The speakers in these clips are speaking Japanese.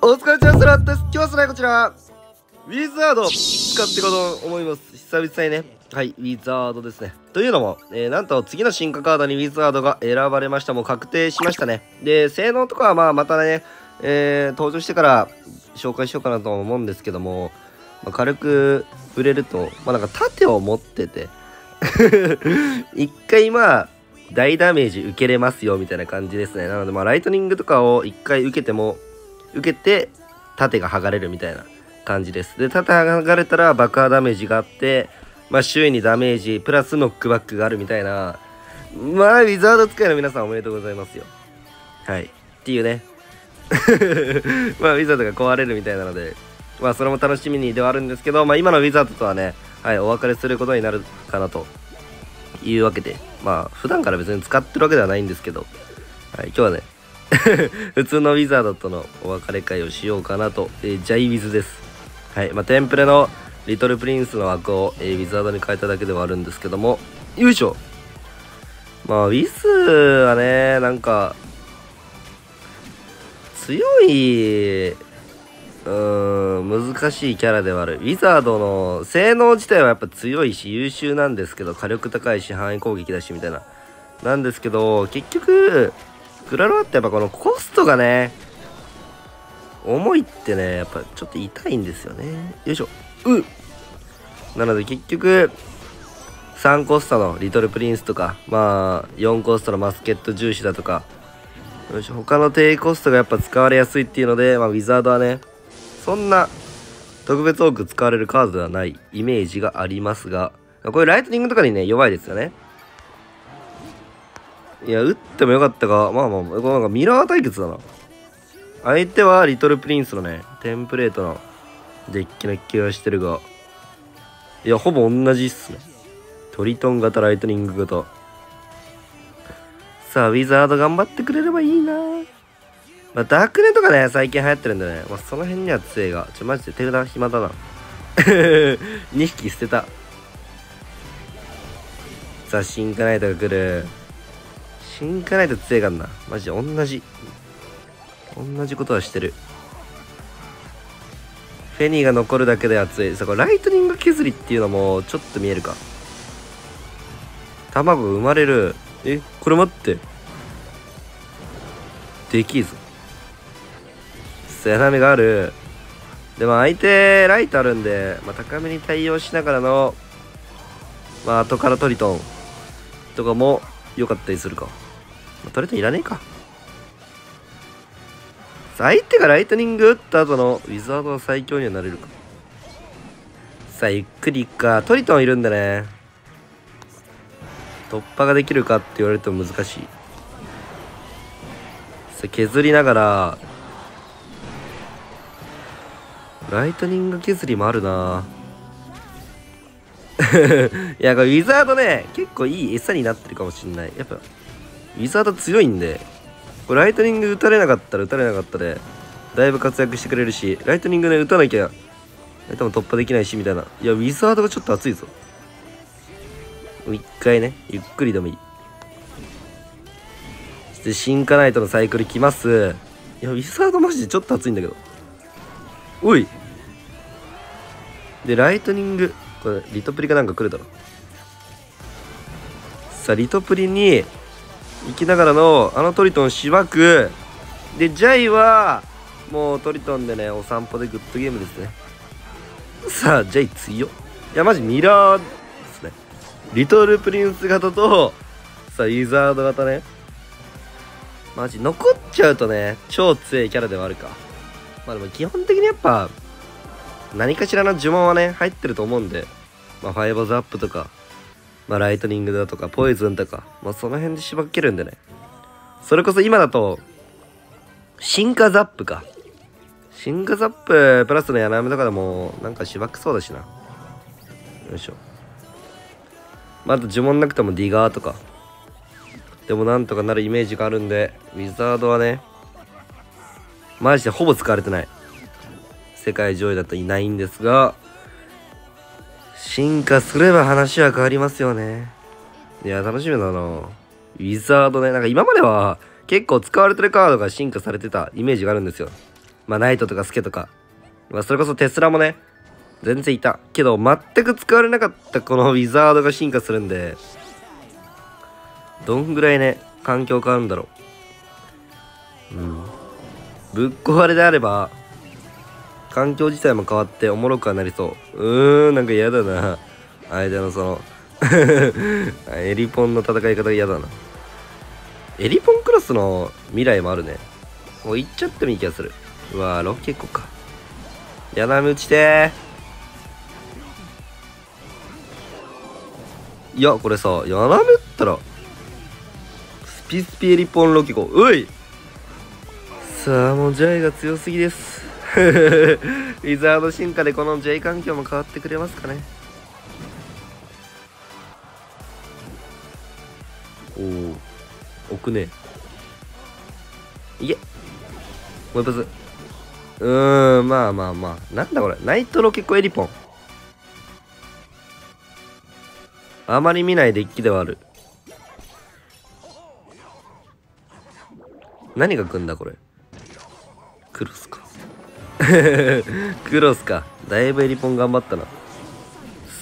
お疲れちゃんスラッです。今日はですねこちら。ウィザード。使っていこうと思います。久々にね。はいウィザードですね。というのも、えー、なんと次の進化カードにウィザードが選ばれました。もう確定しましたね。で性能とかはまあまたね、えー、登場してから紹介しようかなと思うんですけども、まあ、軽く触れるとまあなんか盾を持ってて。一回まあ大ダメージ受けれますよみたいな感じですね。なのでまあライトニングとかを一回受けても受けて盾が剥がれるみたいな感じです。で盾剥がれたら爆破ダメージがあってまあ周囲にダメージプラスノックバックがあるみたいなまあウィザード使いの皆さんおめでとうございますよ。はい。っていうね。まあウィザードが壊れるみたいなのでまあそれも楽しみにではあるんですけどまあ今のウィザードとはねはいお別れすることになるかなと。いうわけでまあ普段から別に使ってるわけではないんですけど、はい、今日はね 普通のウィザードとのお別れ会をしようかなと、えー、ジャイウィズです。はい、まあ、テンプレのリトルプリンスの枠を、えー、ウィザードに変えただけではあるんですけども、よいしょまあ、ウィズはね、なんか、強い、うーん、難しいキャラではある。ウィザードの性能自体はやっぱ強いし優秀なんですけど、火力高いし範囲攻撃だしみたいな。なんですけど、結局、クラロワってやっぱこのコストがね、重いってね、やっぱちょっと痛いんですよね。よいしょ。うなので結局、3コストのリトルプリンスとか、まあ、4コストのマスケット重視だとか、よし他の低コストがやっぱ使われやすいっていうので、まあ、ウィザードはね、そんな特別多く使われるカードではないイメージがありますが、これライトニングとかにね、弱いですよね。いや、打ってもよかったが、まあまあ、これなんかミラー対決だな。相手はリトルプリンスのね、テンプレートのデッキな気がしてるが、いや、ほぼ同じっすね。トリトン型、ライトニング型。さあ、ウィザード頑張ってくれればいいなまあ、ダークネとかね、最近流行ってるんでね、まあ、その辺には強いが、ちょ、マジで手札暇だな。2匹捨てた。さあ、シンカナイトが来る。進化ないと強いかんな。マジで同じ。同じことはしてる。フェニーが残るだけで熱い。さ、こライトニング削りっていうのもちょっと見えるか。卵生まれる。え、これ待って。できず。背波がある。でも相手ライトあるんで、まあ、高めに対応しながらの、まあ後からトリトンとかも良かったりするか。トレードいらねえか。相手がライトニング打った後のウィザードは最強にはなれるか。さあ、ゆっくりいくか。トリトンいるんだね。突破ができるかって言われると難しい。さあ、削りながら、ライトニング削りもあるな いや、これウィザードね、結構いい餌になってるかもしんない。やっぱ、ウィザード強いんで、これライトニング打たれなかったら打たれなかったで、だいぶ活躍してくれるし、ライトニングね、打たなきゃ、多分突破できないし、みたいな。いや、ウィザードがちょっと熱いぞ。もう一回ね、ゆっくりでもいい。そして、進化ナイトのサイクル来ます。いや、ウィザードマジでちょっと熱いんだけど。おいで、ライトニング。これ、リトプリかなんか来るだろ。さあ、リトプリに、行きながらのあのトリトンしばくでジャイはもうトリトンでねお散歩でグッドゲームですね。さあジャイ強いやマジミラーですね。リトルプリンス型とさあイザード型ね。マジ残っちゃうとね超強いキャラではあるか。まあでも基本的にやっぱ何かしらの呪文はね入ってると思うんで。まあファイボズアップとか。まあ、ライトニングだとか、ポイズンとか、まあ、その辺でしばけるんでね。それこそ今だと、進化ザップか。進化ザッププラスの柳雨とかでも、なんかしばくそうだしな。よいしょ。まあ、あと呪文なくてもディガーとか。でもなんとかなるイメージがあるんで、ウィザードはね、マジでほぼ使われてない。世界上位だといないんですが、進化すれば話は変わりますよね。いや、楽しみだな。ウィザードね。なんか今までは結構使われてるカードが進化されてたイメージがあるんですよ。まあナイトとかスケとか、まあそれこそテスラもね、全然いた。けど全く使われなかったこのウィザードが進化するんで、どんぐらいね、環境変わるんだろう。うん。ぶっ壊れであれば、環境自体も変わっておもろくはなりそう。うーん、なんか嫌だな。相手のその エリポンの戦い方嫌だな。エリポンクロスの未来もあるね。もう行っちゃってもいい気がする。うわぁ、ロケコか。やなめ打ちていや、これさ、やなめったら、スピスピエリポンロケコ。ういさあ、もうジャイが強すぎです。ウィザード進化でこの J 環境も変わってくれますかね？おお置くね。いけ。もう一発。うーんまあまあまあ。なんだこれ。ナイトロケコエリポン。あまり見ないデッキではある。何が来んだこれ。クロスか？クロスか。だいぶエリポン頑張ったな。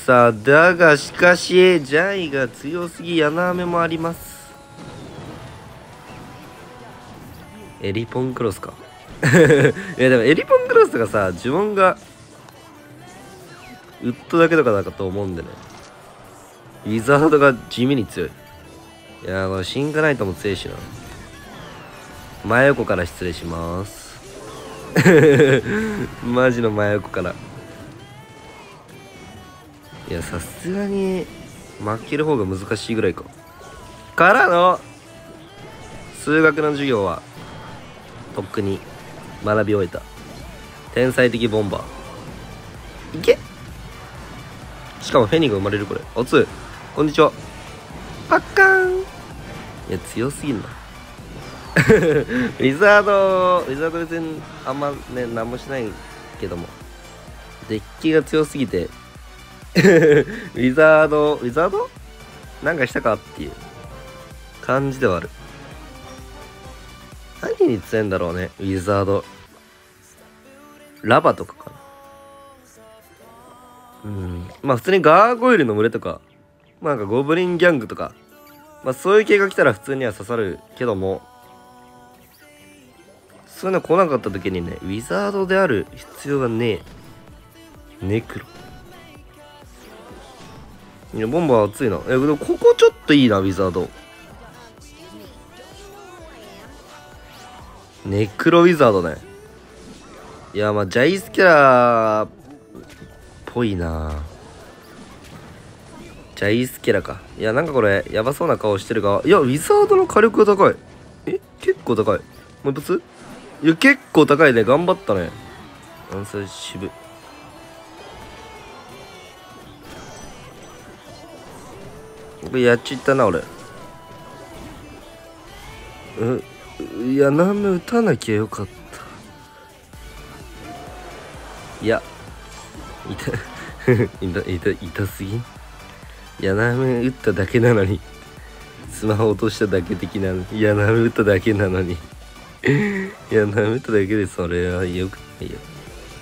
さあだがしかしジャイが強すぎ柳雨もあります。エリポンクロスか。いやでもエリポンクロスがさ呪文がウッドだけとかだかと思うんでね。ウィザードが地味に強い。いやこれシンクナイトも強いしな。真横から失礼します。マジの真横から。いやさすがに負ける方が難しいぐらいか。からの数学の授業はとっくに学び終えた。天才的ボンバー。いけ！しかもフェニーが生まれるこれ。おつこんにちは。パッカーン！いや強すぎんな。ウィザードウィザード別にあんまね何もしないけども。デッキが強すぎて。ウィザードウィザード？なんかしたかっていう。感じではある。何に強いんだろうねウィザード。ラバとかかな。うん。まあ普通にガーゴイルの群れとか。まあなんかゴブリンギャングとか。まあそういう系が来たら普通には刺さるけども。そういうの来なかった時にねウィザードである必要がねえ。ネクロいやボンバー熱いな。えでもここちょっといいなウィザード。ネクロウィザードね。いやまあジャイスキャラっぽいな。ジャイスキャラか。いやなんかこれやばそうな顔してるがいやウィザードの火力が高い。え結構高い。もう一発？いや結構高いね頑張ったねあそれ渋これやっちったな俺うんいや、何も打たなきゃよかった。いや、痛、痛、痛、痛すぎいや、ラーメン打っただけなのに。スマホ落としただけ的なのいや、ラーメン打っただけなのに。いや、ラーメン打っただけでそれはよくないよ。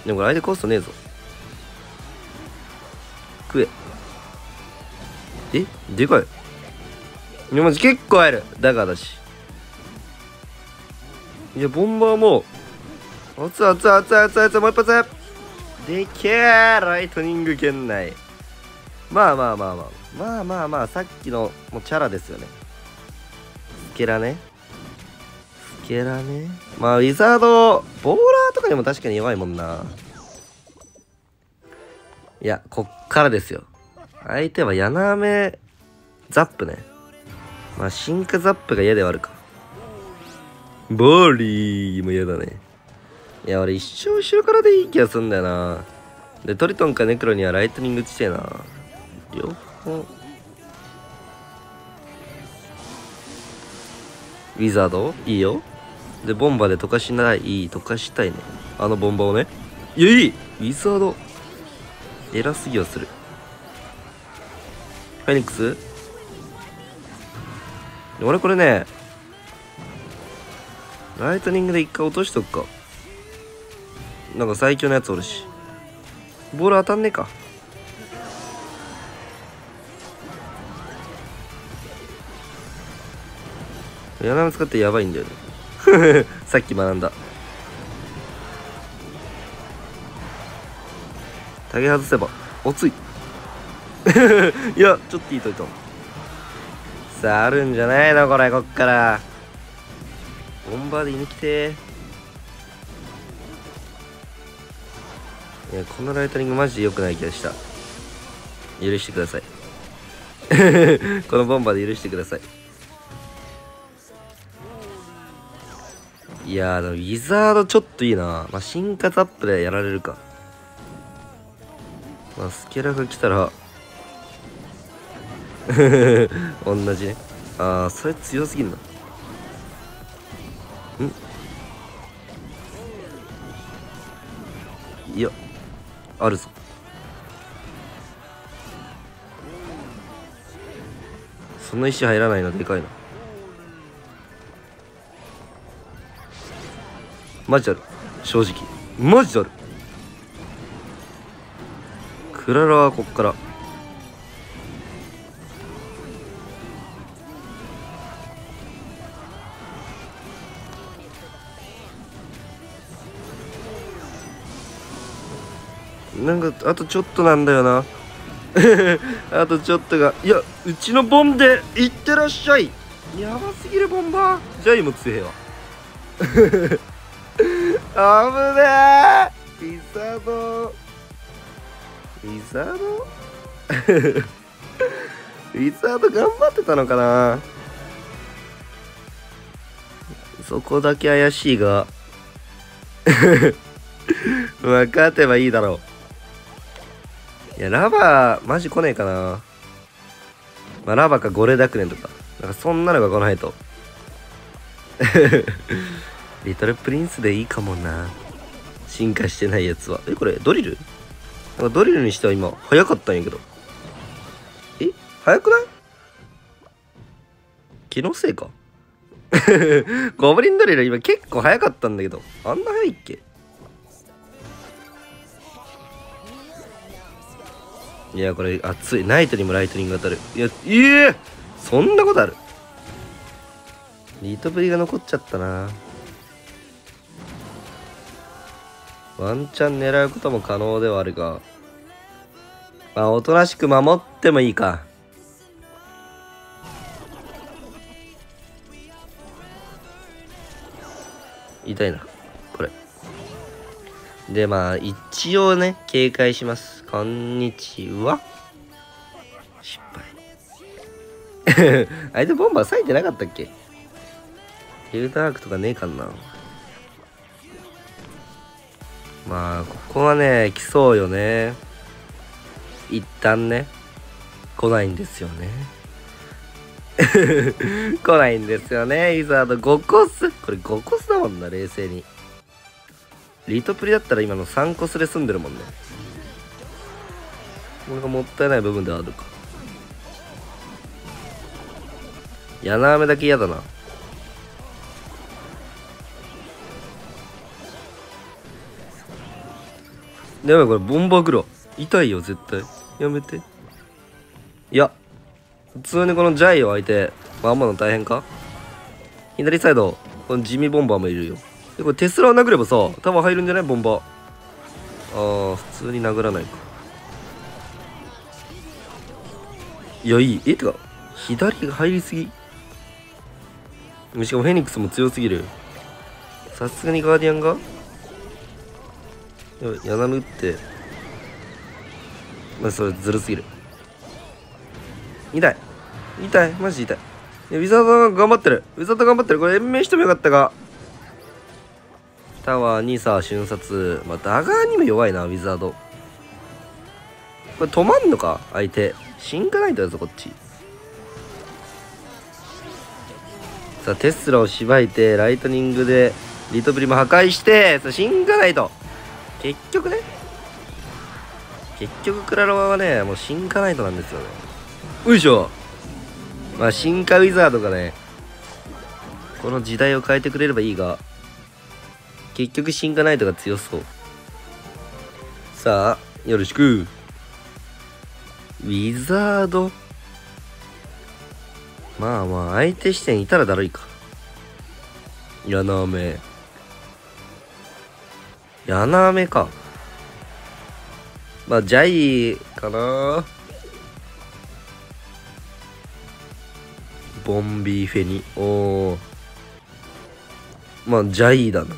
でもこれ相手コストねえぞ。食え。え？でかい。いや、マジ結構ある。だからだし。いや、ボンバーも、熱熱熱熱熱もう一発でけーライトニング圏内。まあまあまあまあ。まあまあまあ、さっきのもうチャラですよね。スケラね。ケラね。まあ、ウィザード、ボーラーとかにも確かに弱いもんな。いや、こっからですよ。相手は柳雨ザップね。まあ、進化ザップが嫌ではあるか。ボーリーも嫌だね。いや、俺一生後ろからでいい気がすんだよな。で、トリトンかネクロにはライトニング地てえな。両方。ウィザード？いいよ。で、ボンバーで溶かしない。いい、溶かしたいね。あのボンバーをね。いや、いいウィザード。偉すぎはする。フェニックス俺これね、ライトニングで一回落としとくか。なんか最強のやつおるしボール当たんねえか柳使ってやばいんだよね さっき学んだ。竹外せばおつい。いやちょっといいといたさああるんじゃないのこれこっから。ボンバーで居抜きて。いやこのライトニングマジで良くない気がした。許してください。このボンバーで許してください。いやーでもウィザードちょっといいな。まあ進化アップでやられるか。まあスケラが来たら。同じね。ああそれ強すぎるな。ん？いやあるぞ。その石入らないの？でかいなマジある。正直。マジある。クララはこっから。なんかあとちょっとなんだよな。あとちょっとが。いやうちのボンでいってらっしゃい。やばすぎるボンバー。ジャイも強えわ。危ねえ。リザードリザードリザード頑張ってたのかな？そこだけ怪しいが。分かってばいいだろう。いやラバーマジ来ねえかな。まあラバーかゴレダクネンとか。なんかそんなのが来ないと。リトルプリンスでいいかもな。進化してないやつは。えこれドリル？なんかドリルにしては今早かったんやけど。え早くない？気のせいか。ゴブリンドリル今結構早かったんだけど。あんな早いっけ？いやこれ熱い。ナイトにもライトニング当たる。いやいえ！そんなことある。リトプリが残っちゃったな。ワンチャン狙うことも可能ではあるがまあおとなしく守ってもいいか。痛いなこれ。でまあ一応ね警戒します。こんにちは。失敗。相手ボンバー咲いてなかったっけ？ヒルダークとかねえかな。まあここはね来そうよね。一旦ね。来ないんですよね。来ないんですよね。イザード5コス？これ5コスだもんな冷静に。リトプリだったら今の3コスで済んでるもんね。これがもったいない部分ではあるか。柳雨だけ嫌だな。やばいこれボンバー来る痛いよ絶対。やめて。いや普通にこのジャイを相手まんまの大変か？左サイドこの地味ボンバーもいるよ。でこれテスラを殴ればさ多分入るんじゃない？ボンバー。あー普通に殴らないか。いやいい。えてか左が入りすぎ？しかもフェニックスも強すぎる。さすがにガーディアンが？やなむってまあそれずるすぎる。痛い。痛い。マジ痛い。いやウィザードが頑張ってる。ウィザード頑張ってる。これ延命してもよかったが。タワーにさ瞬殺。まあダガーにも弱いなウィザード。これ止まんのか？相手。進化ないとやぞこっち。さあテスラをしばいてライトニングでリトブリも破壊してさあ進化ないと。結局ね。結局クラロワはねもう進化ナイトなんですよね。よいしょ。まあ進化ウィザードがねこの時代を変えてくれればいいが結局進化ナイトが強そう。さあよろしく。ウィザード。まあまあ相手視点いたらだるいか。柳目柳目か。まあジャイかな。ボンビーフェニ。おー。まあジャイだな。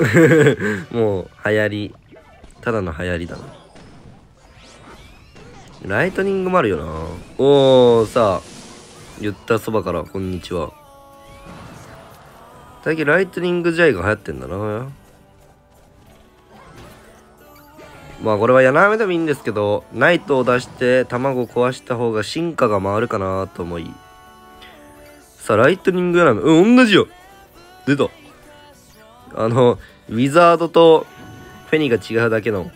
もう流行り。ただの流行りだな。ライトニングもあるよな。おーさあ。言ったそばからこんにちは。最近ライトニングジャイが流行ってんだな。まあこれは柳雨でもいいんですけどナイトを出して卵を壊した方が進化が回るかなと思い。さあライトニング柳雨うん同じよ。出た。あのウィザードとフェニーが違うだけの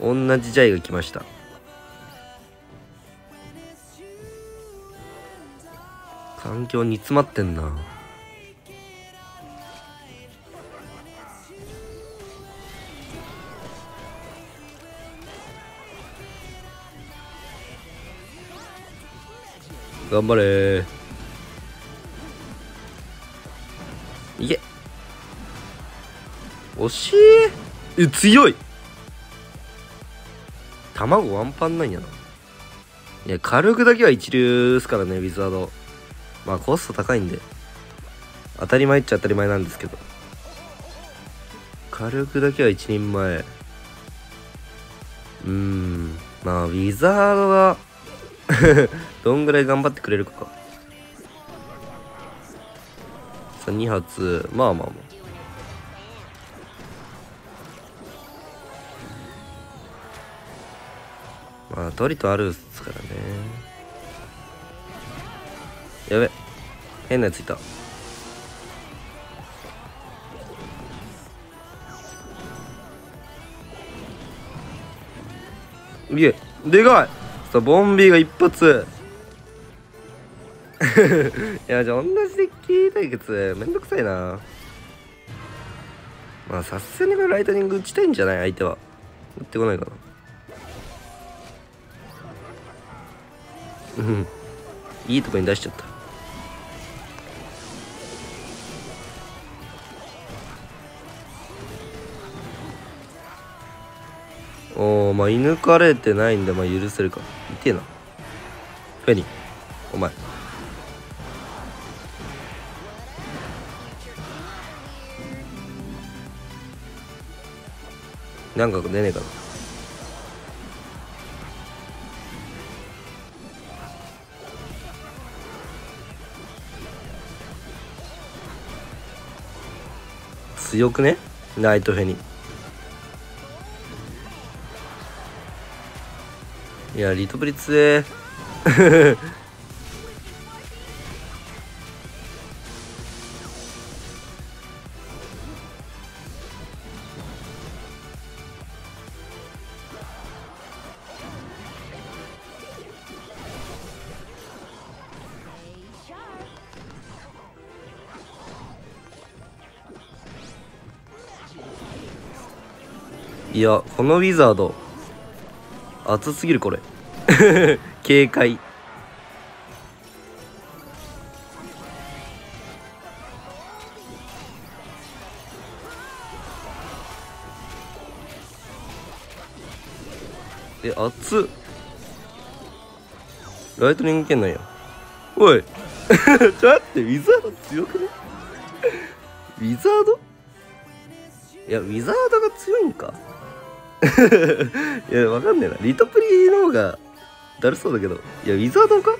同じジャイが来ました。環境煮詰まってんな。頑張れ。いけ。惜しい。え強い。卵ワンパンなんやな。いや火力だけは一流ですからねウィザードまあコスト高いんで。当たり前っちゃ当たり前なんですけど。火力だけは一人前。うーん。まあウィザードがどんぐらい頑張ってくれるかか。さあ2発。まあまあまあ。まあトリトあるっすからね。やべ。変なやついた。いえでかい。さあボンビーが一発。いやじゃあ同じデッキ対決めんどくさいな。まあさすがにこれライトニング打ちたいんじゃない？相手は。打ってこないかな。うん。いいとこに出しちゃった。おおまあ射抜かれてないんでまあ許せるか。痛えな。フェニー。お前。なんか出ねえかな。強くね？ナイトフェニ。いやリトブリ強え。このウィザード。熱すぎるこれ。警戒。え熱っ。ライトニング圏なん。やおい。ちょっと待ってウィザード強くね？ウィザード？いやウィザードが強いんか。いやわかんねえな。リトプリの方がだるそうだけど。いやウィザードか？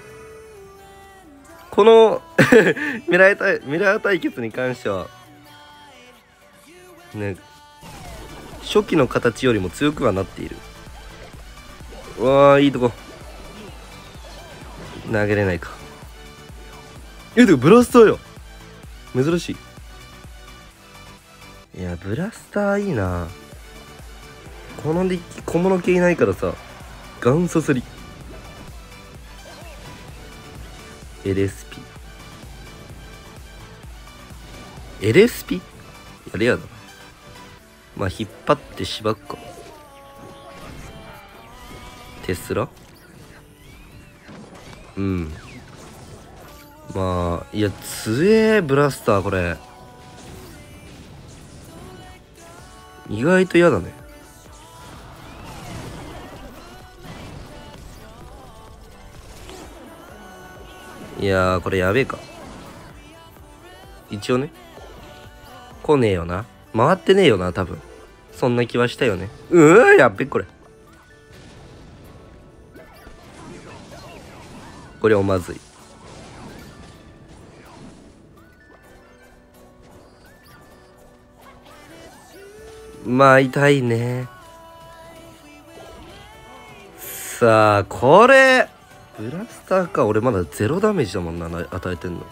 この ミラー対ミラー対決に関してはね初期の形よりも強くはなっている。うわあいいとこ。投げれないか。えでもブラスターよ。珍しい。いやブラスターいいな。このデッキ小物系いないからさガンサスリ LSP LSP? あれやだな。まあ引っ張ってしばくか。テスラ？うん。まあいや強えブラスターこれ。意外と嫌だね。やーこれやべえか。一応ね。来ねえよな。回ってねえよな多分。そんな気はしたよね。うわやっべこれ。これおまずい。まあ痛いね。さあこれ。ブラスターか俺まだゼロダメージだもんな与えてんの。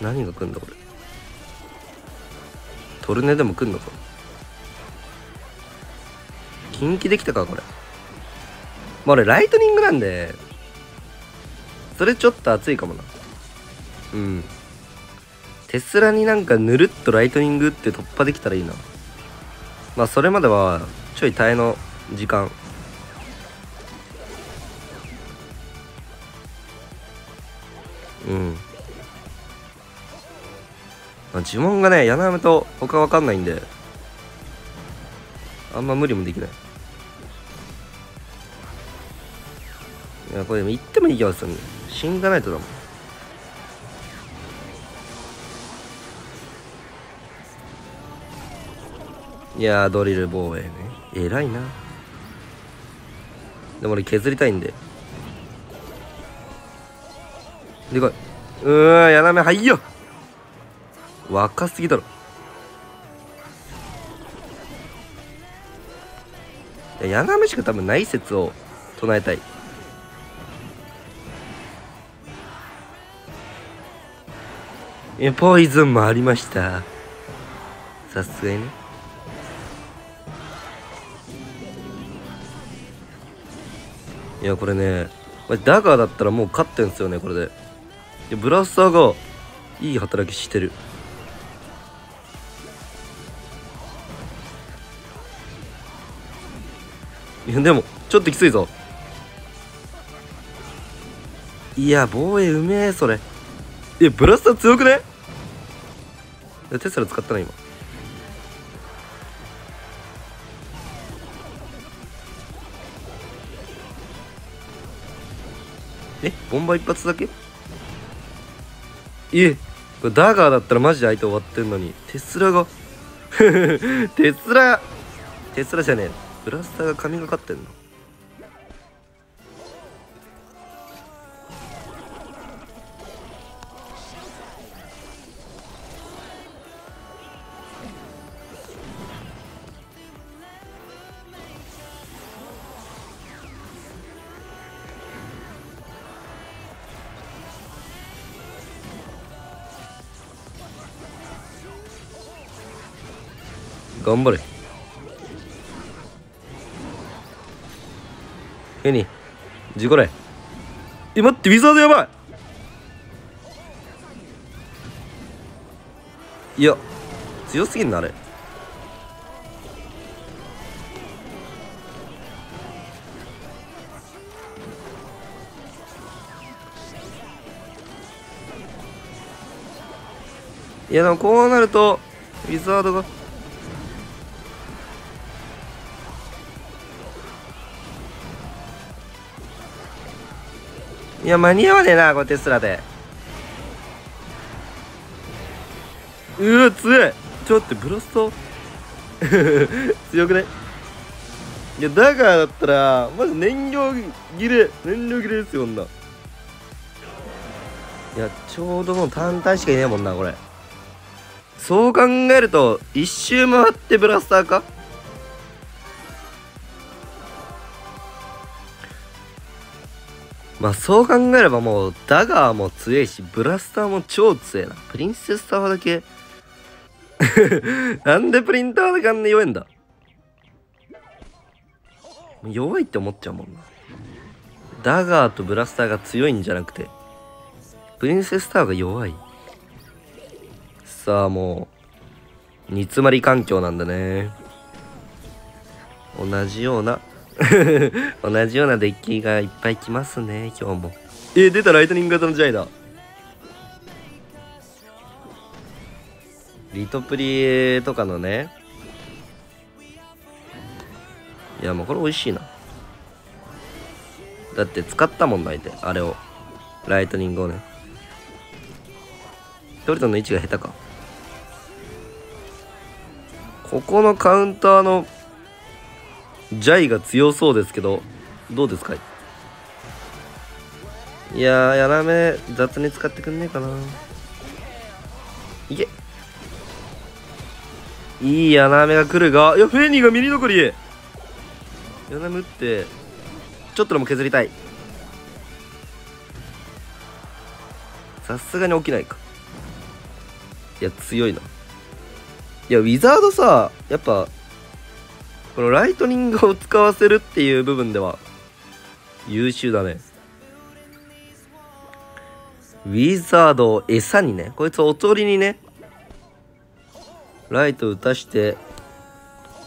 何が来んだこれ。トルネでも来んのか。近畿できたかこれ。まあ俺ライトニングなんでそれちょっと熱いかもな。うん。テスラになんかぬるっとライトニングって突破できたらいいな。まあそれまではちょい耐えの時間。呪文がね柳雨と他わかんないんであんま無理もできない。いやこれ言ってもいい気がするね。芯がないとだもんいやドリル防衛ね。偉いな。でも俺削りたいんで。でかいうーん、やなめはいよ若すぎだろ。やなめしか多分ない説を唱えたい。え、ポイズンもありました。さすがにね。いや、これね、ダガーだったらもう勝ってんすよね、これで。ブラスターがいい働きしてるでもちょっときついぞ。いや防衛うめえそれ。えブラスター強くね？テスラ使ったな今。えボンバ一発だけ？いえダガーだったらマジで相手終わってんのに。テスラがテスラ。テスラじゃねえ。ブラスターが神がかってんの？頑張れ。ヘニ事故れえ待ってウィザードやばい。いや強すぎんなあれ。いやでもこうなるとウィザードがいや間に合わねえなこれテスラで。うわ強い。ちょっとブラスト。強くねいやだからだったらまず燃料切れ燃料切れですよ女。いやちょうどもう単体しかいねえもんなこれ。そう考えると一周回ってブラスターか？まあそう考えればもうダガーも強いしブラスターも超強いな。プリンセスタワーだけ。なんでプリンターだけあんな弱いんだ？弱いって思っちゃうもんな。ダガーとブラスターが強いんじゃなくてプリンセスタワーが弱い。さあもう煮詰まり環境なんだね。同じような 同じようなデッキがいっぱい来ますね今日も。えー、出たライトニング型のジャイだ。リトプリとかのね。いやもうこれ美味しいな。だって使ったもんないであれを。ライトニングをね。トリトンの位置が下手か。ここのカウンターのジャイが強そうですけどどうですか？いやーやらめ雑に使ってくんねえかな。いけ。いい穴目が来るがいやフェニーがミリ残り。やなめ打ってちょっとでも削りたい。さすがに起きないか。いや強いな。いやウィザードさやっぱこのライトニングを使わせるっていう部分では優秀だね。ウィザードを餌にねこいつおとりにねライト打たして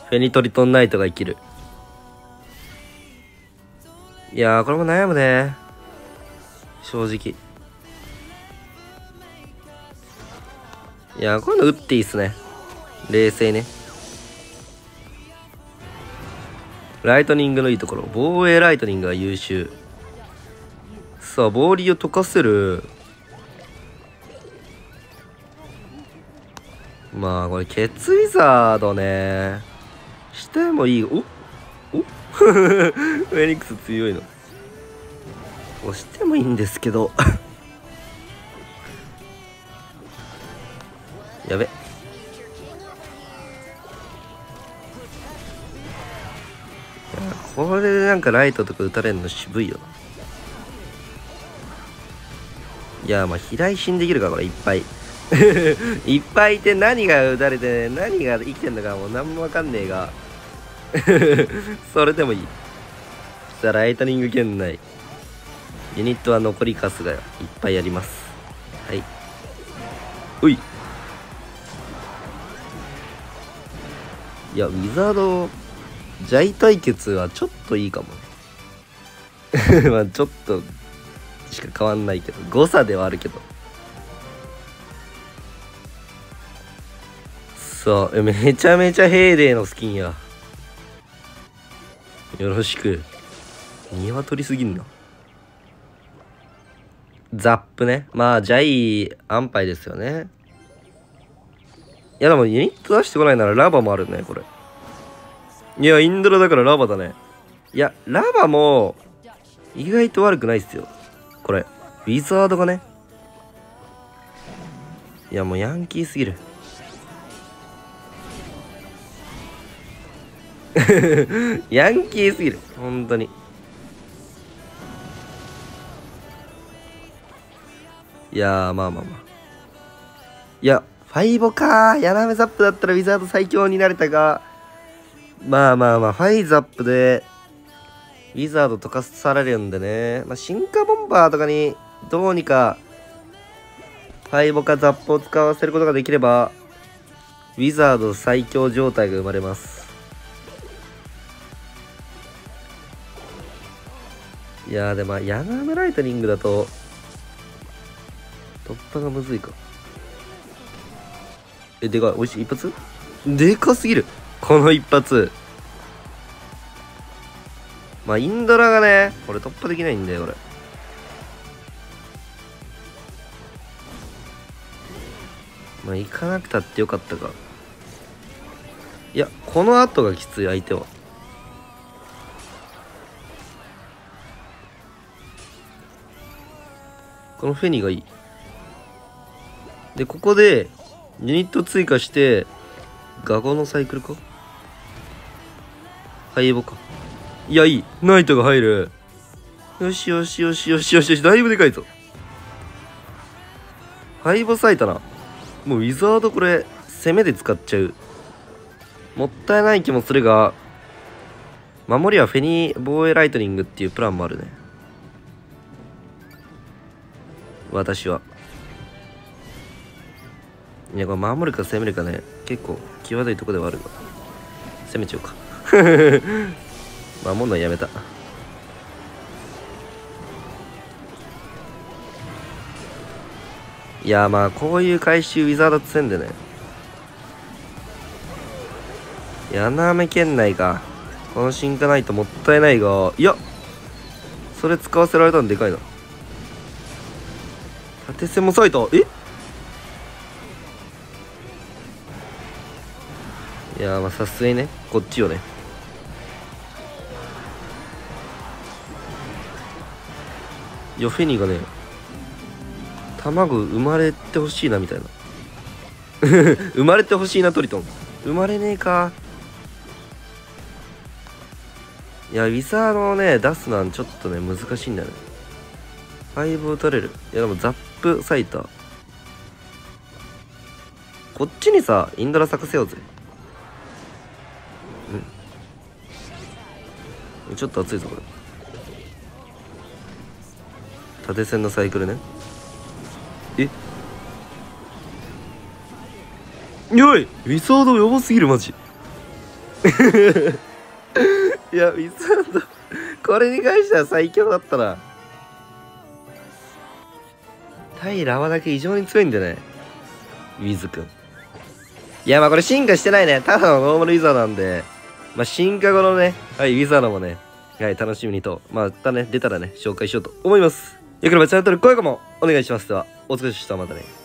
フェニトリトンナイトが生きる。いやーこれも悩むね。正直。いやーこういうの打っていいっすね。冷静ねライトニングのいいところ。防衛ライトニングが優秀。さあボーリーを溶かせる。まあこれケツウィザードね。してもいい。おお。フェニックス強いの。押してもいいんですけど。やべ。これでなんかライトとか打たれるの渋いよ。いやまあ飛来心できるかこれいっぱい。いっぱいいて何が打たれて何が生きてんのかもう何もわかんねえが。それでもいい。さあライトニング圏内。ユニットは残りカスがいっぱいあります。はい。うい。いやウィザードジャイ対決はちょっといいかもねまあちょっとしか変わんないけど誤差ではあるけどそうめちゃめちゃヘイデーのスキンやよろしく鶏すぎんなザップねまあジャイ安牌ですよねいやでもユニット出してこないならラバもあるねこれいやインドラだからラバだね。いやラバも意外と悪くないっすよ。これウィザードがね。いやもうヤンキーすぎる。ヤンキーすぎる。本当に。いやーまあまあまあ。いやファイボかヤナメザップだったらウィザード最強になれたが。まあまあまあファイザップでウィザード溶かされるんでね、まあ、進化ボンバーとかにどうにかファイボかザップを使わせることができればウィザード最強状態が生まれます。いやーでもヤナームライトニングだと突破がむずいか。えでかい。おいしい。一発？でかすぎる。この一発。まあインドラがねこれ突破できないんだよこれ。まあ行かなくたってよかったか。いやこの後がきつい相手は。このフェニーがいい。でここでユニット追加してガゴのサイクルか？敗北か。いやいい。ナイトが入る。よしよしよしよしよしよしだいぶでかいぞ。敗北咲いたな。もうウィザードこれ攻めで使っちゃう。もったいない気もするが守りはフェニー防衛ライトニングっていうプランもあるね。私は。いやこれ守るか攻めるかね。結構際どいとこではあるが。攻めちゃおうか。守んのやめた。いやまあこういう回収ウィザード強いんでね。柳目圏内か。この進化ないともったいないが。いやそれ使わせられたのでかいな。縦線も咲いた。え？いやまあさすがにねこっちよね。いやフェニーがね卵生まれてほしいなみたいな。生まれてほしいなトリトン。生まれねえか。いやウィザードをね出すのはちょっとね難しいんだよね。5打たれる。いやでもザップサイター。こっちにさインドラ咲かせようぜ。うん。ちょっと熱いぞこれ。縦線のサイクルね。え？よい！ウィザードやばすぎるマジ。いやウィザードこれに関しては最強だったな。対ラワだけ異常に強いんだよねウィズくんいやまあこれ進化してないね。ただのノーマルウィザーなんで。まあ進化後のねはいウィザードもねはい楽しみにと。またね出たらね紹介しようと思いますよければチャンネル登録高評価もお願いします。ではお疲れ様でした。またね。